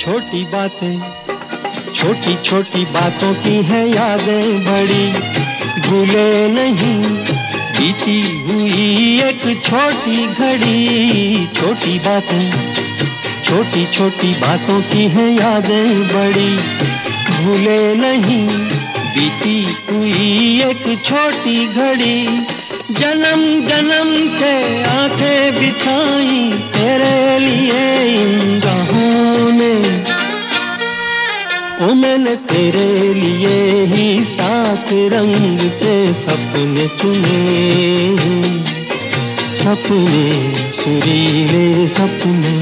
छोटी बातें, छोटी छोटी बातों की है यादें बड़ी। भूले नहीं, बीती हुई एक छोटी घड़ी। छोटी बातें, छोटी छोटी बातों की है यादें बड़ी। भूले नहीं, बीती हुई एक छोटी घड़ी। जन्म जन्म से ओ मैंने तेरे लिए ही सात रंग के सपने चुने सपने सुरीले सपने।